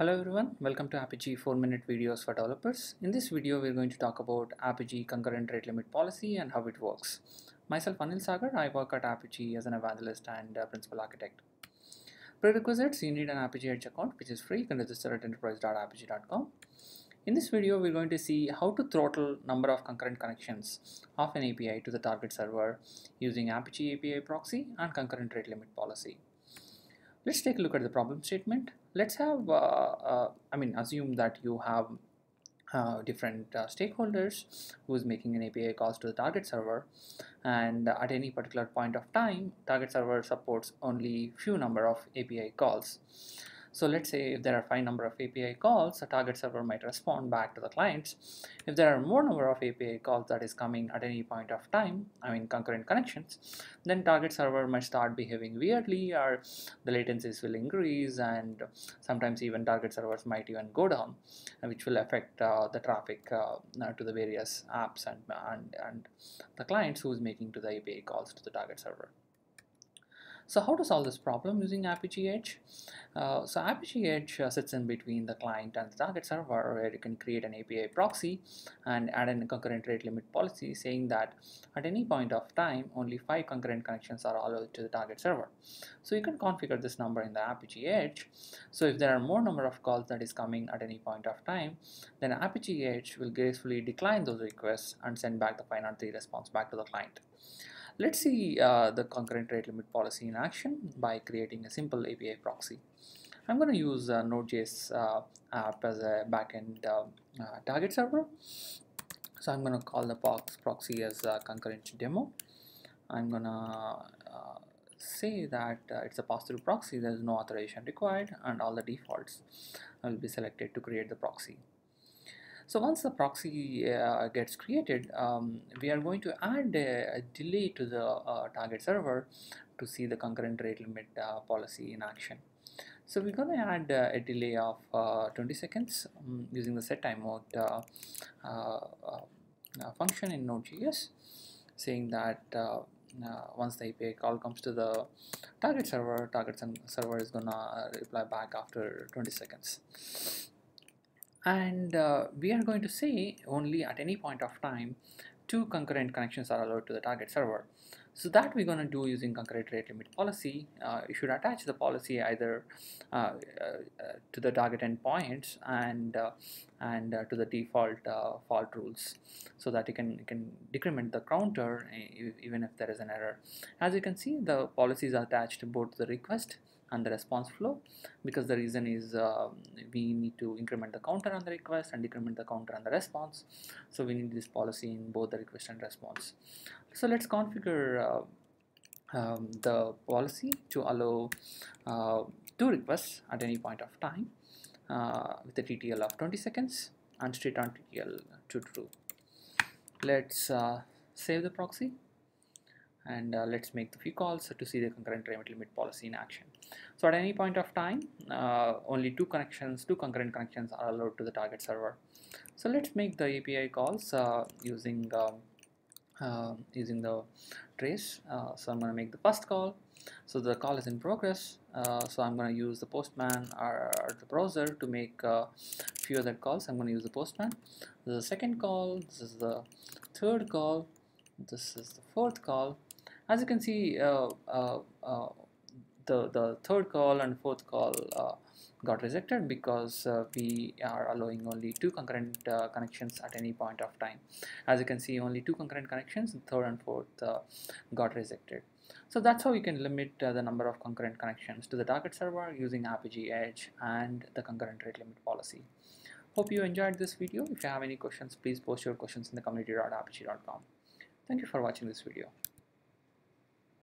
Hello everyone, welcome to Apigee 4 minute videos for developers. In this video we're going to talk about Apigee concurrent rate limit policy and how it works. Myself Anil Sagar, I work at Apigee as an evangelist and uh, principal architect. Prerequisites, you need an Apigee Edge account which is free, you can register at enterprise.apigee.com. In this video we're going to see how to throttle number of concurrent connections of an API to the target server using Apigee API proxy and concurrent rate limit policy. Let's take a look at the problem statement. Let's have, uh, uh, I mean, assume that you have uh, different uh, stakeholders who is making an API calls to the target server and at any particular point of time target server supports only few number of API calls so let's say if there are five number of API calls, the target server might respond back to the clients. If there are more number of API calls that is coming at any point of time, I mean concurrent connections, then target server might start behaving weirdly or the latencies will increase and sometimes even target servers might even go down, which will affect uh, the traffic uh, to the various apps and, and, and the clients who is making to the API calls to the target server. So how to solve this problem using Apigee Edge? Uh, so Apigee Edge uh, sits in between the client and the target server where you can create an API proxy and add a concurrent rate limit policy saying that at any point of time only five concurrent connections are allowed to the target server. So you can configure this number in the Apigee Edge. So if there are more number of calls that is coming at any point of time then Apigee Edge will gracefully decline those requests and send back the 503 response back to the client. Let's see uh, the concurrent rate limit policy in action by creating a simple API proxy. I'm going to use uh, Node.js uh, app as a backend uh, uh, target server. So I'm going to call the box proxy as concurrent demo. I'm going to uh, say that it's a pass-through proxy. There's no authorization required and all the defaults will be selected to create the proxy. So once the proxy uh, gets created, um, we are going to add a, delay to the uh, target server to see the concurrent rate limit uh, policy in action. So we're going to add uh, a delay of uh, 20 seconds um, using the setTimeout uh, function in Node.js, saying that uh, once the API call comes to the target server, target server is gonna reply back after 20 seconds and uh, we are going to say only at any point of time two concurrent connections are allowed to the target server. So that we're going to do using concurrent rate limit policy. Uh, you should attach the policy either uh, uh to the target endpoints and uh, and uh, to the default fault rules so that you can you can decrement the counter even if there is an error. As you can see the policies are attached to both the request and the response flow because the reason is uh, we need to increment the counter on the request and decrement the counter on the response. So we need this policy in both the request and response. So let's configure uh, um, the policy to allow uh, two requests at any point of time uh, with a TTL of 20 seconds and strict on TTL to true. Let's uh, save the proxy and uh, let's make the few calls to see the concurrent rate limit policy in action. So at any point of time, uh, only two connections, two concurrent connections are allowed to the target server. So let's make the API calls uh, using um, uh, using the trace. Uh, so I'm going to make the first call. So the call is in progress. Uh, so I'm going to use the postman or, or the browser to make a few other calls. I'm going to use the postman. The second call. This is the third call. This is the fourth call as you can see uh, uh, uh, the the third call and fourth call got rejected because uh, we are allowing only two concurrent uh, connections at any point of time. As you can see only two concurrent connections third and fourth uh, got rejected. So that's how you can limit the number of concurrent connections to the target server using Apigee Edge and the concurrent rate limit policy. Hope you enjoyed this video. If you have any questions please post your questions in the community.apigee.com thank you for watching this video